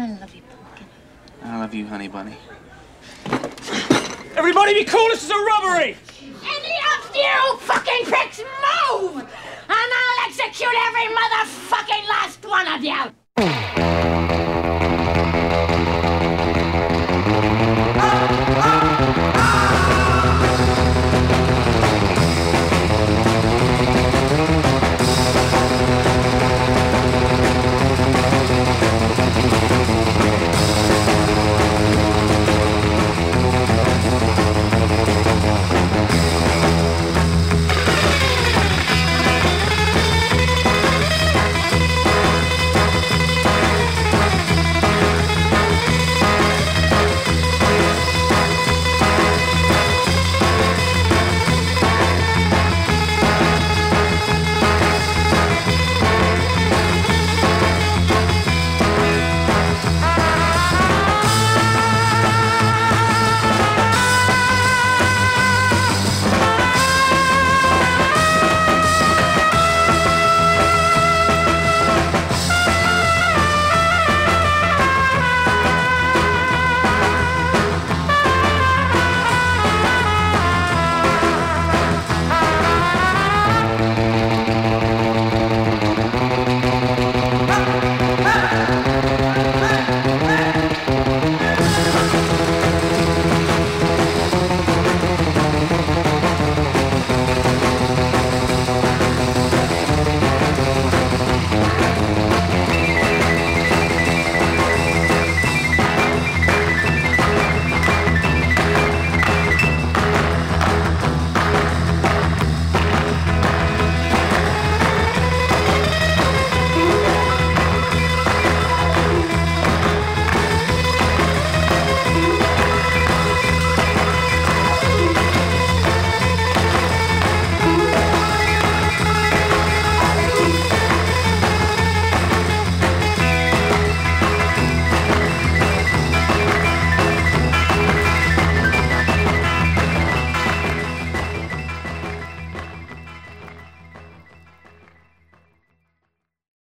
I love you, Pumpkin. I love you, honey bunny. Everybody be cool, this is a robbery! Any of you fucking pricks